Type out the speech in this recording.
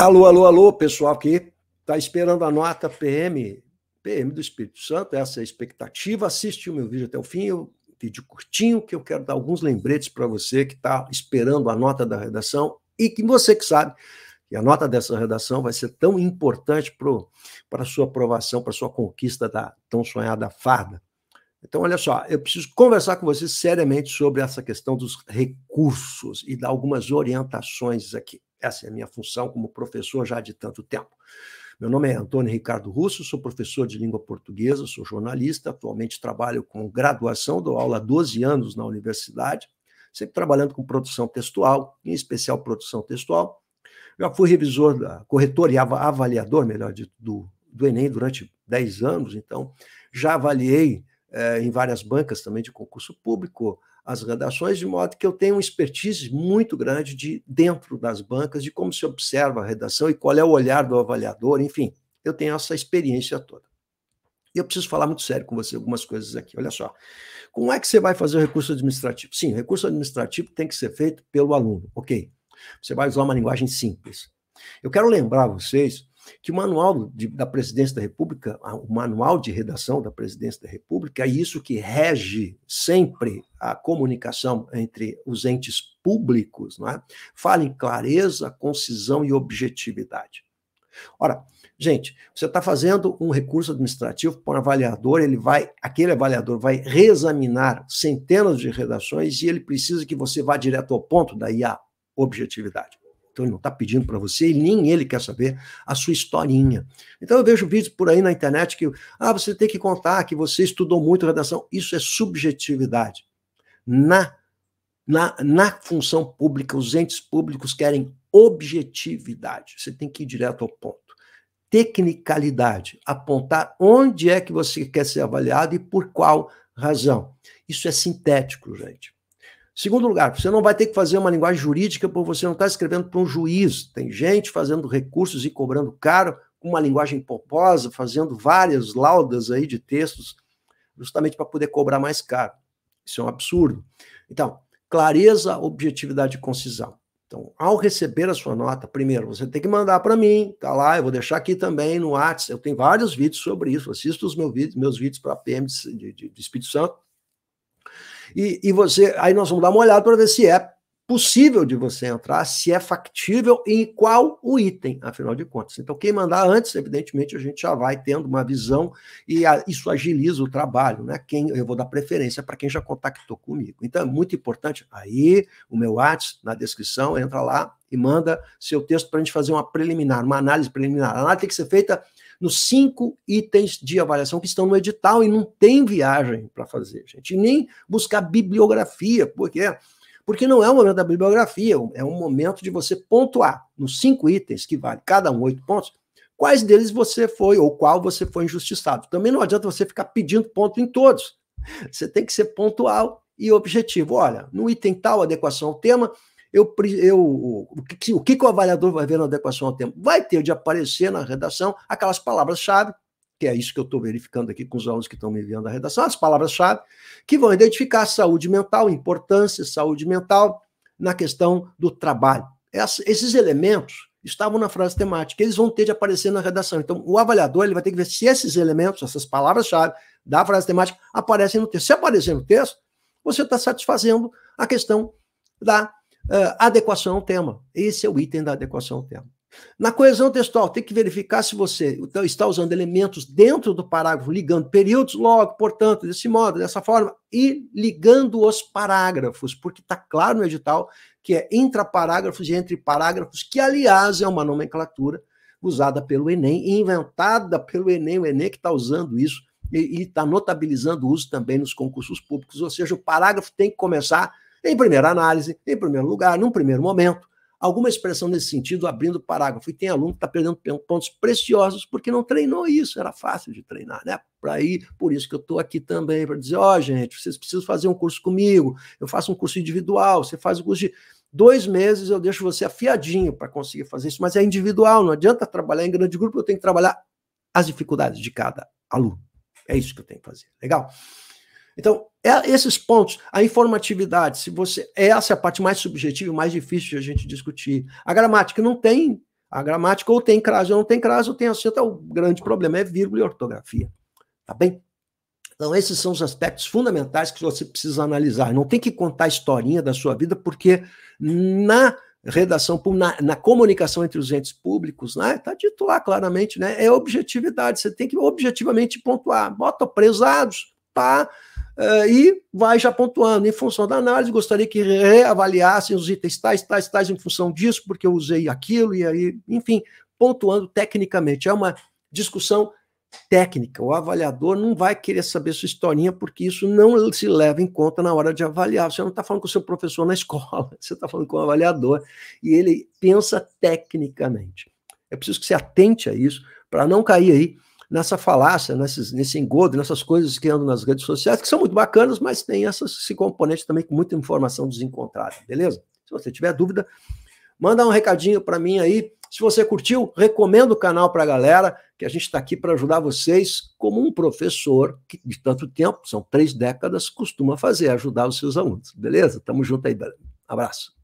Alô, alô, alô, pessoal que está esperando a nota PM, PM do Espírito Santo, essa é a expectativa. Assiste o meu vídeo até o fim, um vídeo curtinho, que eu quero dar alguns lembretes para você que está esperando a nota da redação e que você que sabe que a nota dessa redação vai ser tão importante para a sua aprovação, para a sua conquista da tão sonhada farda. Então, olha só, eu preciso conversar com você seriamente sobre essa questão dos recursos e dar algumas orientações aqui. Essa é a minha função como professor já de tanto tempo. Meu nome é Antônio Ricardo Russo, sou professor de língua portuguesa, sou jornalista, atualmente trabalho com graduação, dou aula há 12 anos na universidade, sempre trabalhando com produção textual, em especial produção textual. Já fui revisor, corretor e avaliador, melhor dito, do, do Enem durante 10 anos, então já avaliei é, em várias bancas também de concurso público, as redações, de modo que eu tenho uma expertise muito grande de dentro das bancas, de como se observa a redação e qual é o olhar do avaliador, enfim, eu tenho essa experiência toda. E eu preciso falar muito sério com você algumas coisas aqui. Olha só. Como é que você vai fazer o recurso administrativo? Sim, recurso administrativo tem que ser feito pelo aluno, ok? Você vai usar uma linguagem simples. Eu quero lembrar vocês que o manual de, da Presidência da República, o manual de redação da Presidência da República, é isso que rege sempre a comunicação entre os entes públicos, não é? Fala em clareza, concisão e objetividade. Ora, gente, você está fazendo um recurso administrativo para um avaliador, ele vai, aquele avaliador vai reexaminar centenas de redações e ele precisa que você vá direto ao ponto, daí a objetividade. Então ele não está pedindo para você e nem ele quer saber a sua historinha. Então eu vejo vídeos por aí na internet que ah, você tem que contar que você estudou muito redação. Isso é subjetividade. Na, na, na função pública, os entes públicos querem objetividade. Você tem que ir direto ao ponto. Tecnicalidade, apontar onde é que você quer ser avaliado e por qual razão. Isso é sintético, gente. Segundo lugar, você não vai ter que fazer uma linguagem jurídica porque você não está escrevendo para um juiz. Tem gente fazendo recursos e cobrando caro com uma linguagem pomposa, fazendo várias laudas aí de textos, justamente para poder cobrar mais caro. Isso é um absurdo. Então, clareza, objetividade e concisão. Então, ao receber a sua nota, primeiro, você tem que mandar para mim, tá lá, eu vou deixar aqui também no WhatsApp, eu tenho vários vídeos sobre isso, assista os meus vídeos, meus vídeos para PM de, de, de Espírito Santo, e, e você, aí nós vamos dar uma olhada para ver se é possível de você entrar, se é factível e qual o item, afinal de contas. Então, quem mandar antes, evidentemente, a gente já vai tendo uma visão e a, isso agiliza o trabalho, né? Quem eu vou dar preferência para quem já contactou comigo. Então, é muito importante. Aí, o meu WhatsApp na descrição, entra lá e manda seu texto para a gente fazer uma preliminar, uma análise preliminar. A análise tem que ser feita nos cinco itens de avaliação que estão no edital e não tem viagem para fazer, gente. E nem buscar bibliografia, por quê? Porque não é o momento da bibliografia, é um momento de você pontuar nos cinco itens, que vale cada um oito pontos, quais deles você foi ou qual você foi injustiçado. Também não adianta você ficar pedindo ponto em todos. Você tem que ser pontual e objetivo. Olha, no item tal, adequação ao tema, eu, eu, o, que, o que o avaliador vai ver na adequação ao tempo? Vai ter de aparecer na redação aquelas palavras-chave, que é isso que eu estou verificando aqui com os alunos que estão me enviando a redação, as palavras-chave, que vão identificar saúde mental, importância, saúde mental na questão do trabalho. Essa, esses elementos estavam na frase temática, eles vão ter de aparecer na redação. Então, o avaliador ele vai ter que ver se esses elementos, essas palavras-chave da frase temática, aparecem no texto. Se aparecer no texto, você está satisfazendo a questão da Uh, adequação ao tema. Esse é o item da adequação ao tema. Na coesão textual, tem que verificar se você então, está usando elementos dentro do parágrafo, ligando períodos, logo, portanto, desse modo, dessa forma, e ligando os parágrafos, porque está claro no edital que é intraparágrafos e entre parágrafos, que, aliás, é uma nomenclatura usada pelo Enem, inventada pelo Enem, o Enem que está usando isso e está notabilizando o uso também nos concursos públicos, ou seja, o parágrafo tem que começar em primeira análise, em primeiro lugar, num primeiro momento, alguma expressão nesse sentido, abrindo parágrafo. E tem aluno que está perdendo pontos preciosos porque não treinou isso, era fácil de treinar, né? Para ir, por isso que eu estou aqui também, para dizer: ó, oh, gente, vocês precisam fazer um curso comigo, eu faço um curso individual, você faz o um curso de. Dois meses eu deixo você afiadinho para conseguir fazer isso, mas é individual, não adianta trabalhar em grande grupo, eu tenho que trabalhar as dificuldades de cada aluno. É isso que eu tenho que fazer. Legal? Então, é, esses pontos, a informatividade, se você. Essa é a parte mais subjetiva e mais difícil de a gente discutir. A gramática não tem a gramática, ou tem crase ou não tem crase, ou tem acento, é o grande problema, é vírgula e ortografia. Tá bem? Então, esses são os aspectos fundamentais que você precisa analisar. Não tem que contar a historinha da sua vida, porque na redação, na, na comunicação entre os entes públicos, né, está dito lá claramente, né, é objetividade. Você tem que objetivamente pontuar. Bota prezados, pá, uh, e vai já pontuando. Em função da análise, gostaria que reavaliassem os itens tais, tais, tais, em função disso, porque eu usei aquilo, e aí, enfim, pontuando tecnicamente. É uma discussão técnica. O avaliador não vai querer saber sua historinha, porque isso não se leva em conta na hora de avaliar. Você não está falando com o seu professor na escola, você está falando com o avaliador, e ele pensa tecnicamente. É preciso que você atente a isso, para não cair aí nessa falácia, nesses, nesse engodo, nessas coisas que andam nas redes sociais, que são muito bacanas, mas tem esse componente também com muita informação desencontrada, beleza? Se você tiver dúvida, manda um recadinho para mim aí, se você curtiu, recomenda o canal para a galera, que a gente está aqui para ajudar vocês, como um professor que de tanto tempo, são três décadas, costuma fazer, ajudar os seus alunos. Beleza? Tamo junto aí, abraço.